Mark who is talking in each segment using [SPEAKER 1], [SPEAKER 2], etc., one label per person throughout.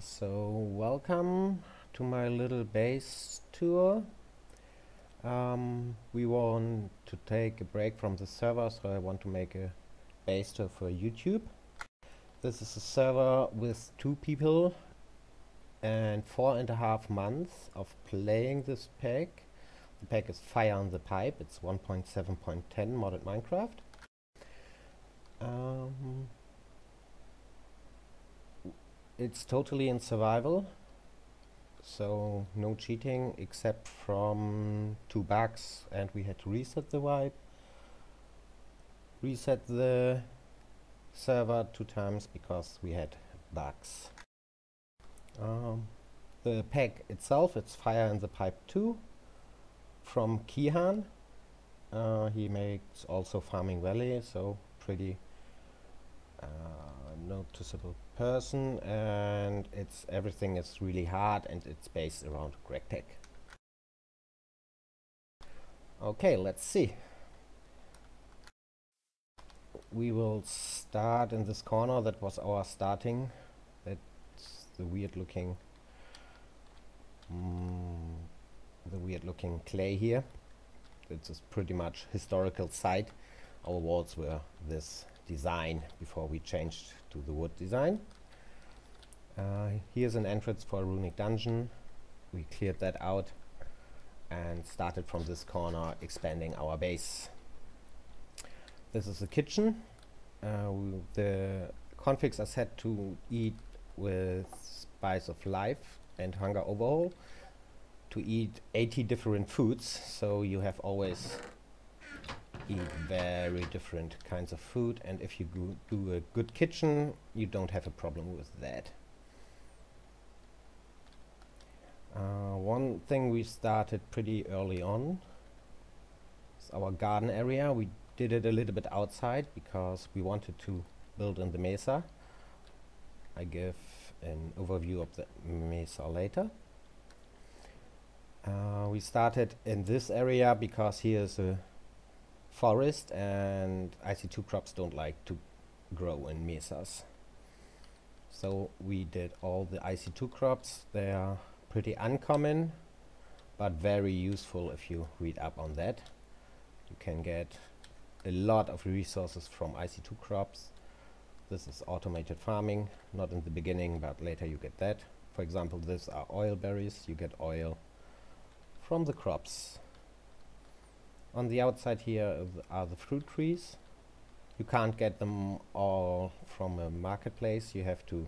[SPEAKER 1] So welcome to my little base tour. Um, we want to take a break from the server, so I want to make a base tour for YouTube. This is a server with two people and four and a half months of playing this pack. The pack is Fire in the Pipe, it's 1.7.10 modded Minecraft. Um, it's totally in survival so no cheating except from two bugs and we had to reset the wipe reset the server two times because we had bugs. Um, the pack itself it's fire in the pipe 2 from Kehaan. Uh, he makes also farming valley so pretty uh, noticeable person and it's everything is really hard and it's based around GregTech. Okay, let's see. We will start in this corner, that was our starting. That's the weird looking mm, the weird looking clay here. This is pretty much historical site. Our walls were this design before we changed to the wood design. Uh, here's an entrance for a runic dungeon. We cleared that out and started from this corner expanding our base. This is the kitchen. Uh, the configs are set to eat with Spice of Life and Hunger Overhaul to eat 80 different foods, so you have always eat very different kinds of food and if you do a good kitchen you don't have a problem with that. Uh, one thing we started pretty early on is our garden area. We did it a little bit outside because we wanted to build in the mesa. I give an overview of the mesa later. Uh, we started in this area because here is a forest and IC2 crops don't like to grow in mesas. So we did all the IC2 crops. They are pretty uncommon but very useful if you read up on that. You can get a lot of resources from IC2 crops. This is automated farming, not in the beginning but later you get that. For example, these are oil berries, you get oil from the crops on the outside here are the fruit trees. You can't get them all from a marketplace. You have to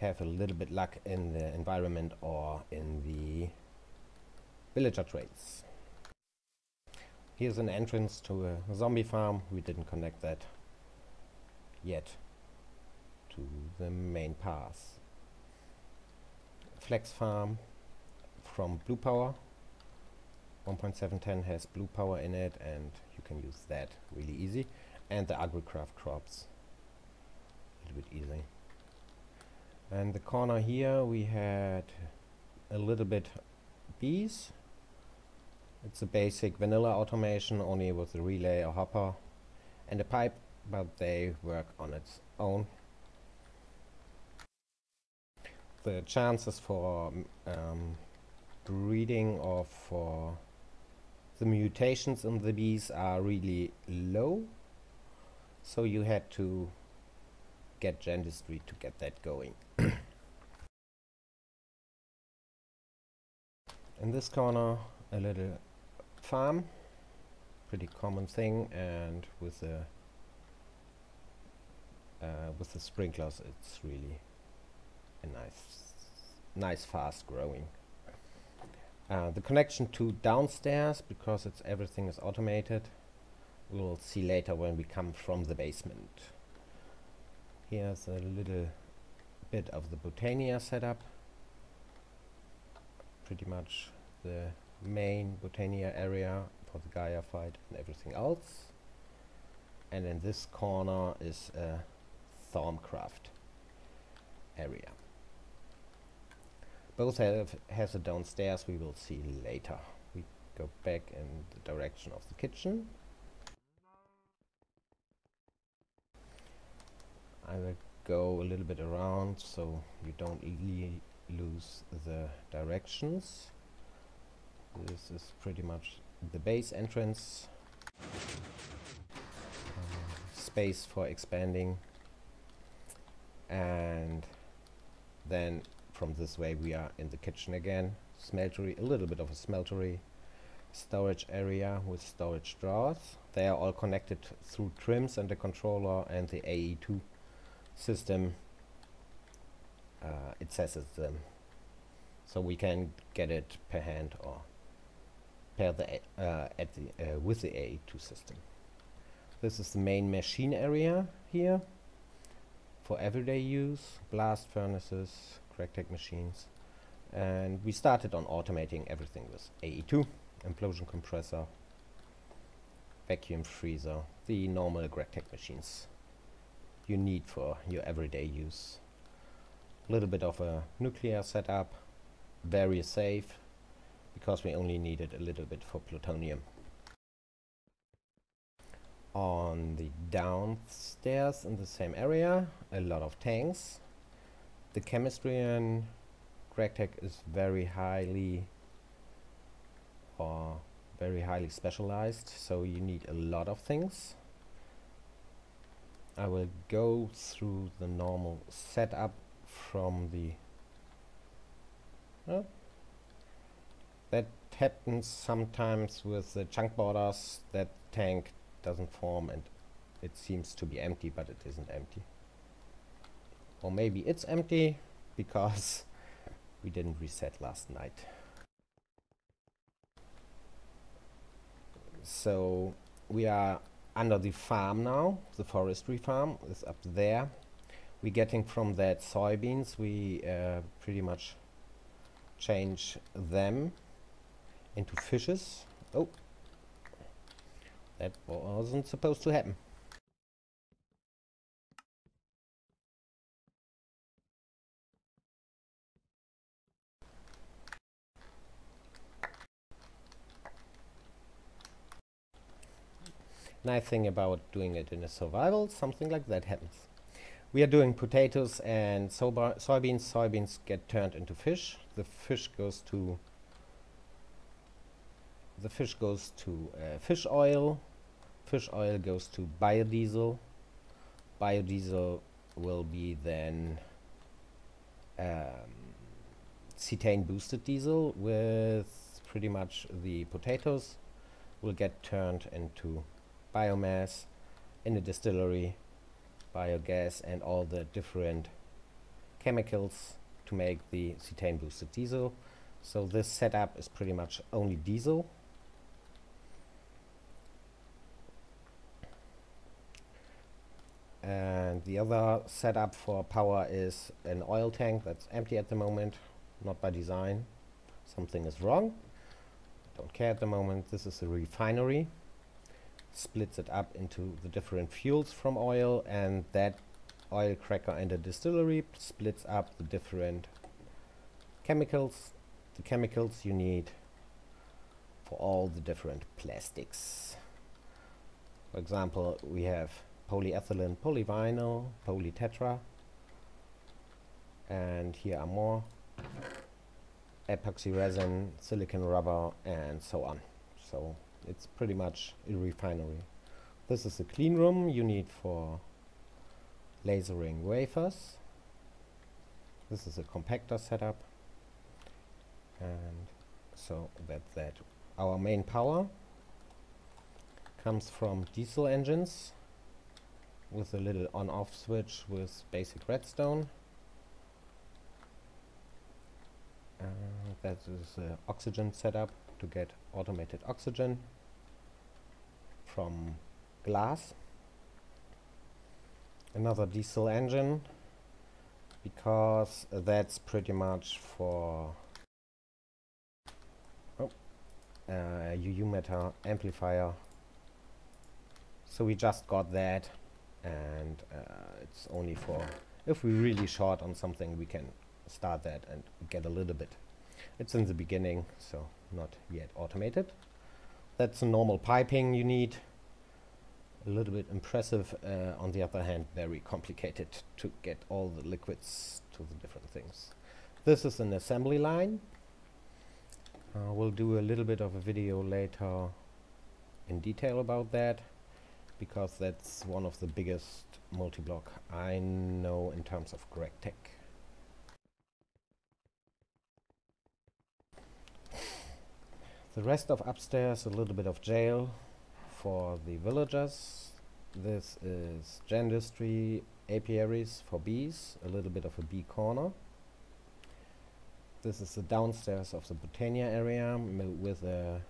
[SPEAKER 1] have a little bit luck in the environment or in the villager trades. Here's an entrance to a zombie farm. We didn't connect that yet to the main path. Flax farm from Blue Power 1.710 has blue power in it and you can use that really easy. And the agricraft crops a little bit easy. And the corner here we had a little bit bees. It's a basic vanilla automation only with a relay a hopper and a pipe but they work on its own. The chances for um, breeding or for the mutations in the bees are really low so you had to get Gendustry to get that going. In this corner a little farm pretty common thing and with the uh, with the sprinklers it's really a nice nice fast growing uh, the connection to downstairs, because it's everything is automated, we'll see later when we come from the basement. Here's a little bit of the Botania setup. Pretty much the main Botania area for the Gaia fight and everything else. And in this corner is a Thaumcraft area. Both have has a downstairs we will see later. We go back in the direction of the kitchen. I will go a little bit around so you don't lose the directions. This is pretty much the base entrance. Um, space for expanding. And then from this way we are in the kitchen again. Smeltery, a little bit of a smeltery. Storage area with storage drawers. They are all connected through trims and the controller and the AE2 system uh, accesses them. So we can get it per hand or pair the uh, at the uh, with the AE2 system. This is the main machine area here for everyday use, blast furnaces, Greg machines. And we started on automating everything with AE2, implosion compressor, vacuum freezer, the normal Greg machines you need for your everyday use. A little bit of a nuclear setup, very safe, because we only needed a little bit for plutonium. On the downstairs in the same area, a lot of tanks. The chemistry in GregTech is very highly or very highly specialized, so you need a lot of things. I will go through the normal setup from the uh, that happens sometimes with the chunk borders that tank doesn't form and it seems to be empty but it isn't empty or maybe it's empty because we didn't reset last night so we are under the farm now the forestry farm is up there we're getting from that soybeans we uh, pretty much change them into fishes. Oh, that wasn't supposed to happen. Nice thing about doing it in a survival, something like that happens. We are doing potatoes and soybeans. Soybeans get turned into fish. The fish goes to the fish goes to uh, fish oil. Fish oil goes to biodiesel. Biodiesel will be then um, cetane boosted diesel with pretty much the potatoes will get turned into biomass in the distillery, biogas and all the different chemicals to make the cetane boosted diesel. So this setup is pretty much only diesel. And the other setup for power is an oil tank that's empty at the moment not by design. Something is wrong. Don't care at the moment. This is a refinery splits it up into the different fuels from oil and that oil cracker and the distillery splits up the different chemicals the chemicals you need for all the different plastics for example we have polyethylene, polyvinyl, polytetra. And here are more epoxy resin, silicon rubber, and so on. So it's pretty much a refinery. This is a clean room you need for lasering wafers. This is a compactor setup. And so that's that. Our main power comes from diesel engines with a little on-off switch with basic redstone. Uh, that is the oxygen setup to get automated oxygen from glass. Another diesel engine because that's pretty much for oh, uh, UU meter amplifier. So we just got that and uh, it's only for if we're really short on something we can start that and get a little bit it's in the beginning so not yet automated that's a normal piping you need a little bit impressive. Uh, on the other hand, very complicated to get all the liquids to the different things. This is an assembly line. Uh, we'll do a little bit of a video later in detail about that because that's one of the biggest multi-block I know in terms of GregTech. The rest of upstairs, a little bit of jail for the villagers. This is Gendustry apiaries for bees, a little bit of a bee corner. This is the downstairs of the Botania area with a,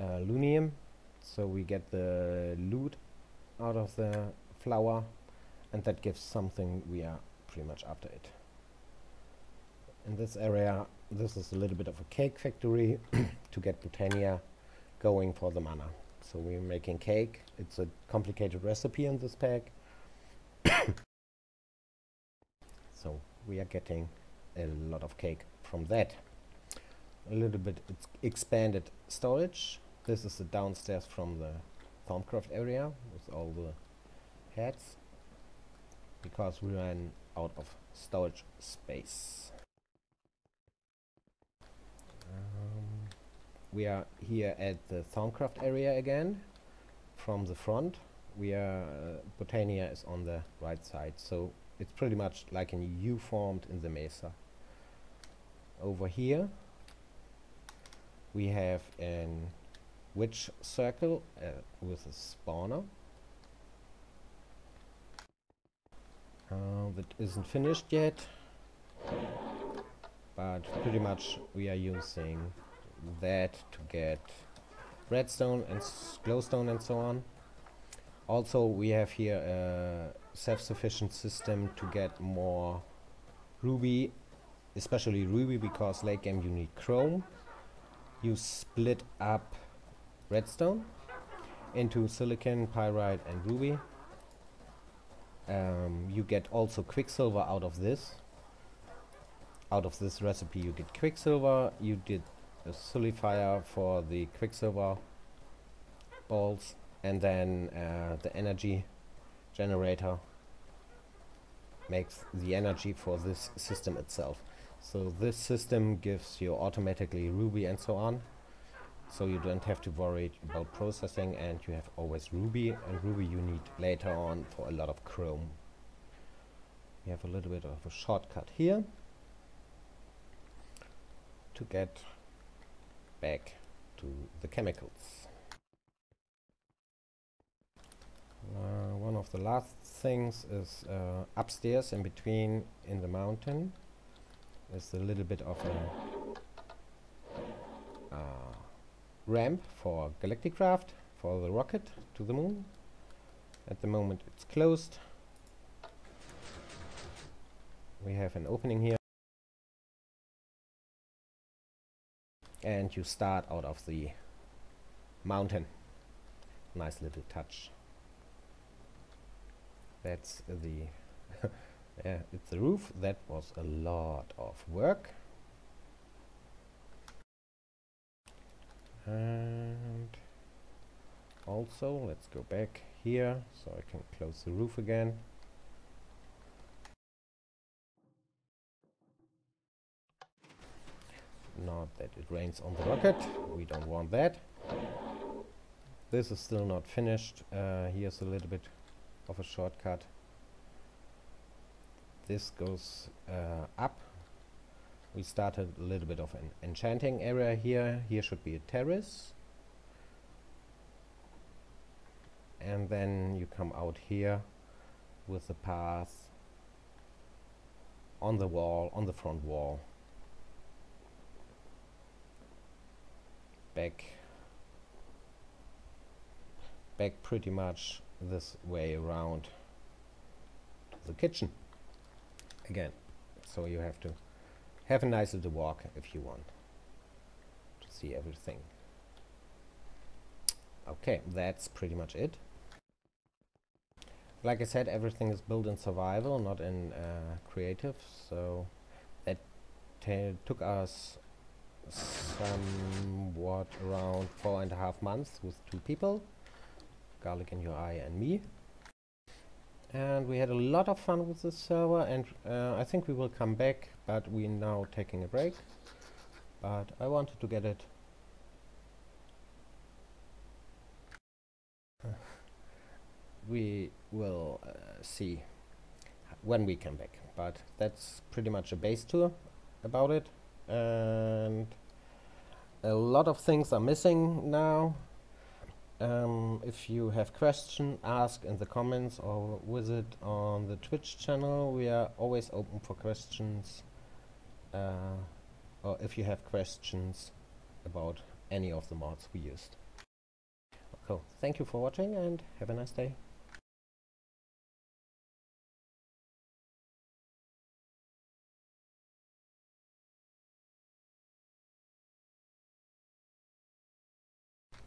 [SPEAKER 1] a Loonium, so we get the loot out of the flower, and that gives something we are pretty much after it. In this area, this is a little bit of a cake factory to get Botania going for the mana. So we're making cake. It's a complicated recipe in this pack. so we are getting a lot of cake from that. A little bit expanded storage. This is the downstairs from the Thaumcraft area with all the heads because we ran out of storage space. We are here at the Thaumcraft area again from the front. We are uh, Botania is on the right side, so it's pretty much like an U formed in the mesa. Over here we have an witch circle uh, with a spawner. Uh, that isn't finished yet, but pretty much we are using that to get redstone and glowstone and so on. Also we have here a self-sufficient system to get more ruby, especially ruby because late game you need chrome. You split up redstone into silicon, pyrite and ruby. Um, you get also quicksilver out of this. Out of this recipe you get quicksilver, you did a solidifier for the quicksilver balls and then uh, the energy generator makes the energy for this system itself. So this system gives you automatically Ruby and so on. So you don't have to worry about processing and you have always Ruby and Ruby you need later on for a lot of Chrome. We have a little bit of a shortcut here to get back to the chemicals. Uh, one of the last things is uh, upstairs in between in the mountain is a little bit of a uh, ramp for Galacticraft for the rocket to the moon. At the moment it's closed. We have an opening here. And you start out of the mountain. Nice little touch. That's the it's the roof. That was a lot of work. And also let's go back here so I can close the roof again Not that it rains on the rocket. We don't want that. This is still not finished. Uh, here's a little bit of a shortcut. This goes uh, up. We started a little bit of an enchanting area here. Here should be a terrace. And then you come out here with the path on the wall, on the front wall. Back back pretty much this way around the kitchen again. So you have to have a nice little walk if you want to see everything. Okay that's pretty much it. Like I said everything is built in survival not in uh, creative so that took us somewhat around four and a half months with two people Garlic and Your Eye and me. And we had a lot of fun with this server and uh, I think we will come back, but we're now taking a break. But I wanted to get it we will uh, see when we come back but that's pretty much a base tour about it and a lot of things are missing now. Um, if you have questions ask in the comments or visit on the twitch channel. We are always open for questions uh, or if you have questions about any of the mods we used. Cool. Thank you for watching and have a nice day